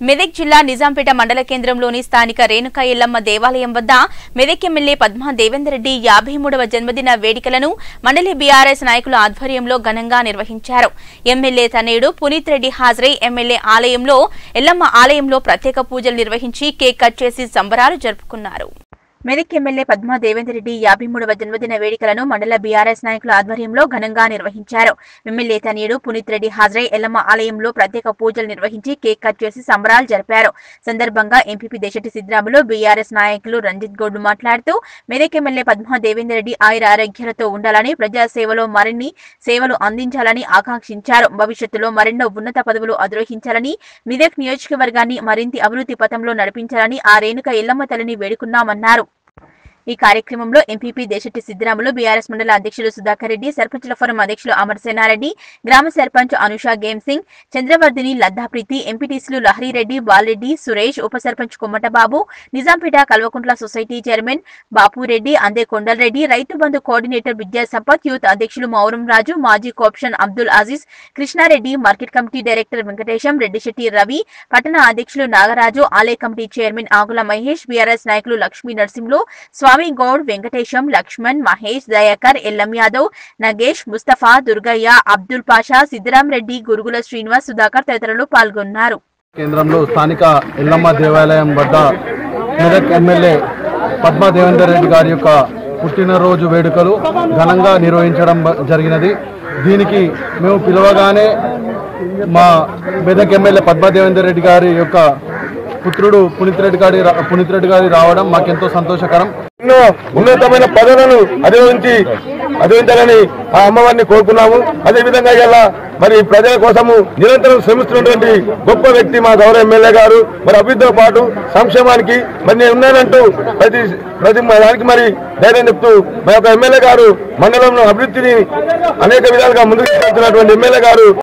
మెదక్ జిల్లా నిజాంపేట మండల కేంద్రంలోని స్థానిక రేణుకా ఎల్లమ్మ దేవాలయం వద్ద మెదక్ ఎమ్మెల్యే పద్మా దేవేందర్ రెడ్డి యాభై మూడవ జన్మదిన వేడుకలను మండలి బీఆర్ఎస్ నాయకుల ఆధ్వర్యంలో ఘనంగా నిర్వహించారు. ఎమ్మెల్యే తనయుడు పునీత్ రెడ్డి హాజరై ఎమ్మెల్యే ఆలయంలో ఎల్లమ్మ ఆలయంలో ప్రత్యేక పూజలు నిర్వహించి కేక్ కట్ చేసి సంబరాలు జరుపుకున్నారు. మెదక్ ఎమ్మెల్యే పద్మా దేవేందర్ రెడ్డి యాభై మూడవ జన్మదిన వేడుకలను మండల బీఆర్ఎస్ నాయకుల ఆధ్వర్యంలో ఘనంగా నిర్వహించారు. ఎమ్మెల్యే తనయుడు పునీత్ రెడ్డి హాజరై ఎల్లమ్మ ఆలయంలో ప్రత్యేక పూజలు నిర్వహించి కేక్ కట్ చేసి సంబరాలు జరిపారు. సందర్భంగా ఎంపీపీ దేశటి సిద్రాములు బీఆర్ఎస్ నాయకులు రంజిత్ గౌడ్ మాట్లాడుతూ మెదక్ ఎమ్మెల్యే పద్మా దేవేందర్ రెడ్డి ఆయుర ఆరోగ్యాలతో ఉండాలని ప్రజాసేవలో మరిన్ని సేవలు అందించాలని ఆకాంక్షించారు. భవిష్యత్తులో మరెన్నో ఉన్నత పదవులు అధిరోహించాలని మెదక్ నియోజకవర్గాన్ని మరింత అభివృద్ధి పథంలో నడిపించాలని ఆ రేణుక ఎల్లమ్మ తల్లిని వేడుకున్నామన్నారు. ఈ కార్యక్రమంలో ఎంపీపీ దేశెట్టి సిద్దిరాములు బీఆర్ఎస్ మండల అధ్యక్షులు సుధాకర్ రెడ్డి సర్పంచుల ఫోరం అధ్యక్షులు అమర్ సేనారెడ్డి గ్రామ సర్పంచ్ అనుషా గేమ్ సింగ్ చంద్రవర్ధిని లద్దాప్రీతి ఎంపీటీసీలు లహరిరెడ్డి బాలరెడ్డి సురేష్ ఉప sarpanch Kommatababu Nizampet Kalvakuntla society chairman Bapureddy Ande Kondalareddy Rythu Bandhu coordinator విద్యా సంపత్ యూత్ అధ్యక్షులు మౌరం రాజు మాజీ cooption Abdul Aziz Krishnareddy market committee director Venkatesham Reddishetti Ravi పట్టణ అధ్యక్షులు నాగరాజు ఆలయ committee chairman Agula Mahesh BRS నాయకులు లక్ష్మీ నరసింహులు స్వామి గౌడ్ వెంకటేశం లక్ష్మణ్ మహేష్ దయాకర్ ఎల్లం యాదవ్ నగేష్ ముస్తఫా దుర్గయ్య అబ్దుల్ పాషా సిద్ధరాం రెడ్డి గురుగుల శ్రీనివాస్ సుధాకర్ తదితరులు పాల్గొన్నారు. కేంద్రంలో స్థానిక ఎల్లమ్మ దేవాలయం వద్ద మెదక్ ఎమ్మెల్యే పద్మా దేవేందర్ రెడ్డి గారి యొక్క పుట్టినరోజు వేడుకలు ఘనంగా నిర్వహించడం జరిగినది. దీనికి మేము పిలవగానే మా మెదక్ ఎమ్మెల్యే పద్మా రెడ్డి గారి యొక్క పుత్రుడు పునీత్ రెడ్డి గారి రా- పునీత్ రెడ్డి గారి రావడం మాకెంతో సంతోషకరం. ఎన్నో ఉన్నతమైన పదవులను అధిరోహించి అధిరోహించాలని ఆ అమ్మవారిని కోరుకున్నాము. అదేవిధంగా ఇలా మరి ప్రజల కోసము నిరంతరం శ్రమిస్తున్నటువంటి గొప్ప వ్యక్తి మా గౌరవ ఎమ్మెల్యే గారు. మరి అభివృద్ధితో పాటు సంక్షేమానికి మరి నేను ఉన్నానంటూ ప్రతి ప్రతి దానికి మరి ధైర్యం చెప్తూ మా యొక్క ఎమ్మెల్యే గారు మండలంలో అభివృద్ధిని అనేక విధాలుగా ముందుకు తీసుకెళ్తున్నటువంటి ఎమ్మెల్యే గారు